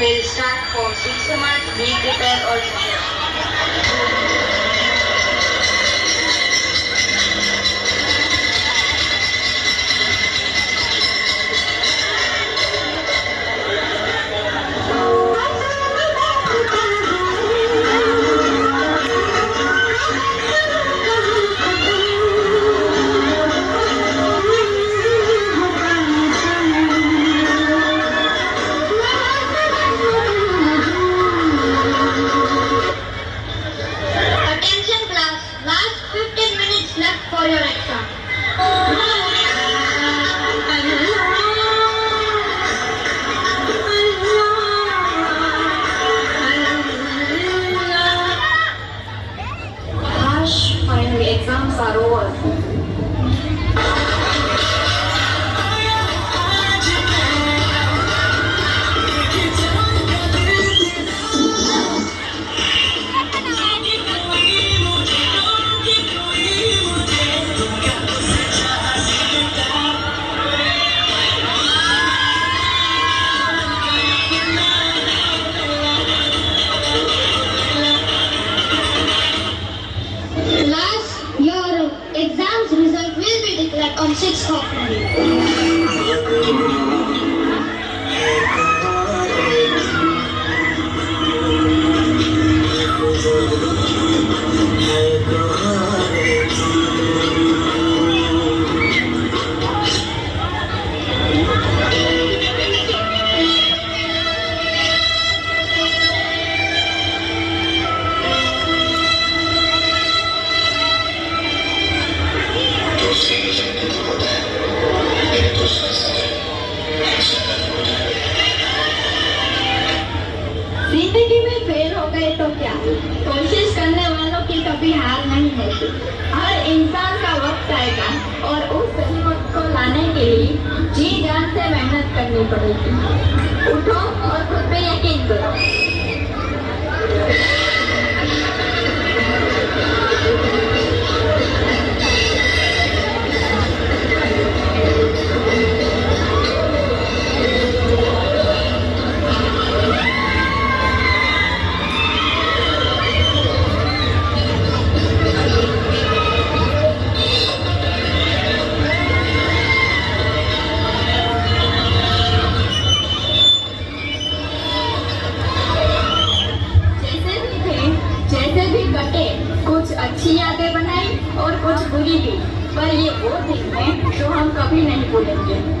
will start from 6 months. Be prepared all the Exame Saroa. कोशिश करने वालों की कभी हार नहीं होती। हर इंसान का वक्त आएगा और उस सही वक्त को लाने के लिए जी जान से मेहनत करनी पड़ेगी। उठो और खुद पे पर ये वो दिन है जो हम कभी नहीं भूलेंगे।